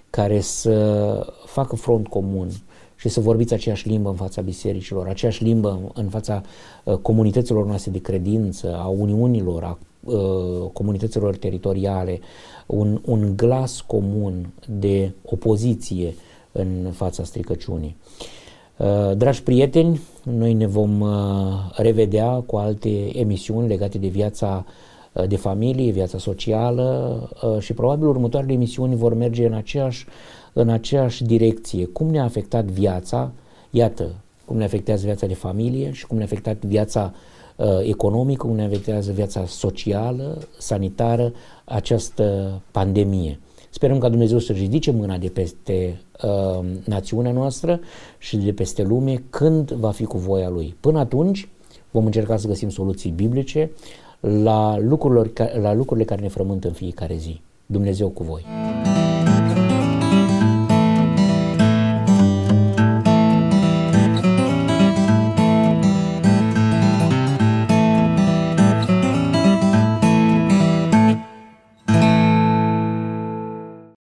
care să facă front comun și să vorbiți aceeași limbă în fața bisericilor, aceeași limbă în fața uh, comunităților noastre de credință, a uniunilor, a uh, comunităților teritoriale, un, un glas comun de opoziție în fața stricăciunii. Uh, dragi prieteni, noi ne vom uh, revedea cu alte emisiuni legate de viața uh, de familie, viața socială și probabil următoarele emisiuni vor merge în aceeași, în aceeași direcție. Cum ne-a afectat viața, iată, cum ne afectează viața de familie și cum ne-a afectat viața uh, economică, cum ne afectează viața socială, sanitară, această pandemie. Sperăm ca Dumnezeu să ridice mâna de peste uh, națiunea noastră și de peste lume când va fi cu voia Lui. Până atunci vom încerca să găsim soluții biblice la lucrurile, la lucrurile care ne frământă în fiecare zi. Dumnezeu cu voi!